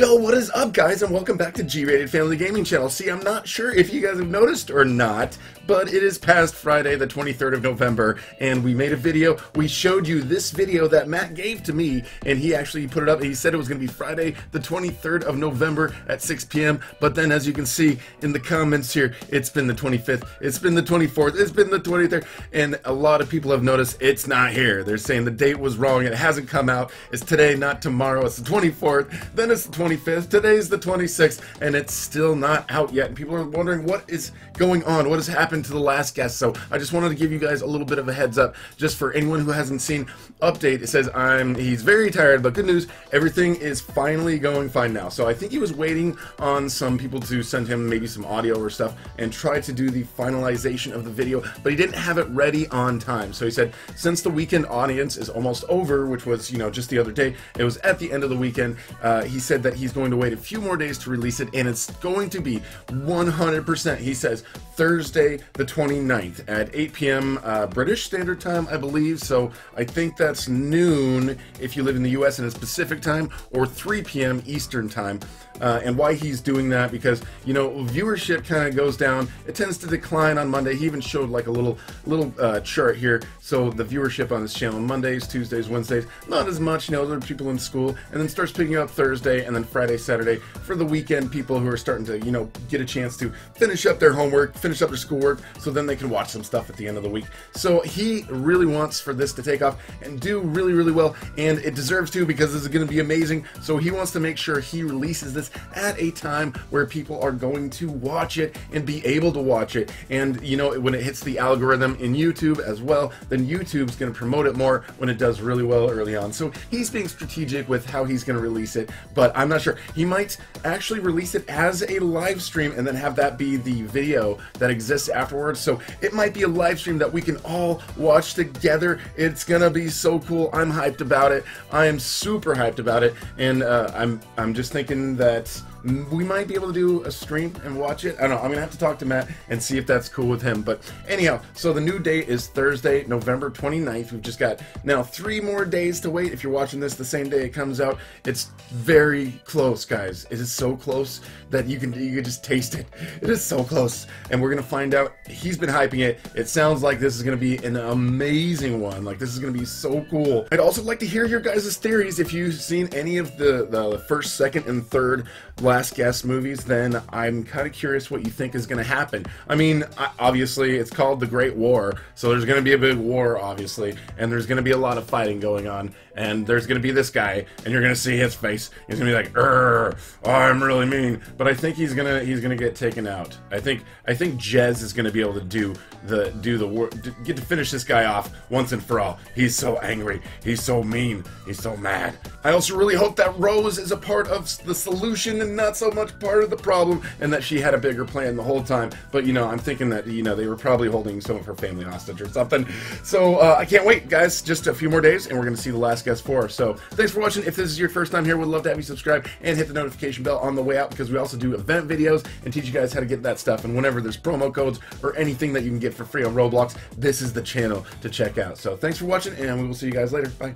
Yo, what is up guys and welcome back to G-Rated Family Gaming Channel. See, I'm not sure if you guys have noticed or not, but it is past Friday the 23rd of November and we made a video. We showed you this video that Matt gave to me and he actually put it up. and He said it was going to be Friday the 23rd of November at 6 p.m. But then as you can see in the comments here, it's been the 25th, it's been the 24th, it's been the 23rd and a lot of people have noticed it's not here. They're saying the date was wrong, it hasn't come out. It's today, not tomorrow. It's the 24th, then it's the 20 25th. Today's the 26th, and it's still not out yet. And people are wondering what is going on, what has happened to the last guest. So I just wanted to give you guys a little bit of a heads up, just for anyone who hasn't seen. Update. It says I'm. He's very tired, but good news. Everything is finally going fine now. So I think he was waiting on some people to send him maybe some audio or stuff, and try to do the finalization of the video, but he didn't have it ready on time. So he said since the weekend audience is almost over, which was you know just the other day, it was at the end of the weekend. Uh, he said that he's going to wait a few more days to release it, and it's going to be 100%, he says, Thursday the 29th at 8 p.m. Uh, British Standard Time, I believe. So I think that's noon if you live in the U.S. and it's Pacific Time, or 3 p.m. Eastern Time. Uh, and why he's doing that because you know viewership kind of goes down. It tends to decline on Monday. He even showed like a little little uh, chart here. So the viewership on this channel Mondays, Tuesdays, Wednesdays, not as much. You know, there are people in school, and then starts picking up Thursday and then Friday, Saturday for the weekend. People who are starting to you know get a chance to finish up their homework, finish up their schoolwork, so then they can watch some stuff at the end of the week. So he really wants for this to take off and do really really well, and it deserves to because this is going to be amazing. So he wants to make sure he releases this at a time where people are going to watch it and be able to watch it. And you know, when it hits the algorithm in YouTube as well, then YouTube's going to promote it more when it does really well early on. So he's being strategic with how he's going to release it, but I'm not sure. He might actually release it as a live stream and then have that be the video that exists afterwards. So it might be a live stream that we can all watch together. It's gonna be so cool. I'm hyped about it. I am super hyped about it, and uh, I'm I'm just thinking that we might be able to do a stream and watch it. I don't know. I'm gonna have to talk to Matt and see if that's cool with him. But anyhow, so the new date is Thursday, November 29th. We've just got now three more days to wait. If you're watching this the same day it comes out, it's very close, guys. It is so close that you can you can just taste it. It is so close, and we're gonna find out. He's been hyping it. It sounds like this is gonna be an amazing one. Like this is gonna be so cool. I'd also like to hear your guys' theories if you've seen any of the the first, second, and third Last Guest movies, then I'm kind of curious what you think is going to happen. I mean, obviously, it's called The Great War, so there's going to be a big war, obviously, and there's going to be a lot of fighting going on, and there's going to be this guy, and you're going to see his face. He's going to be like, "Er, oh, I'm really mean," but I think he's gonna he's gonna get taken out. I think I think Jez is going to be able to do the do the war, get to finish this guy off once and for all. He's so angry. He's so mean. He's so mad. I also really hope that Rose is a part of the solution and not so much part of the problem, and that she had a bigger plan the whole time. But you know, I'm thinking that you know they were probably holding some of her family hostage or something. So uh, I can't wait, guys. Just a few more days, and we're gonna see the last guest four. So thanks for watching. If this is your first time here, we'd love to have you subscribe and hit the notification bell on the way out because we also do event videos and teach you guys how to get that stuff. And whenever there's promo codes or anything that you can get for free on Roblox, this is the channel to check out. So thanks for watching, and we will see you guys later. Bye.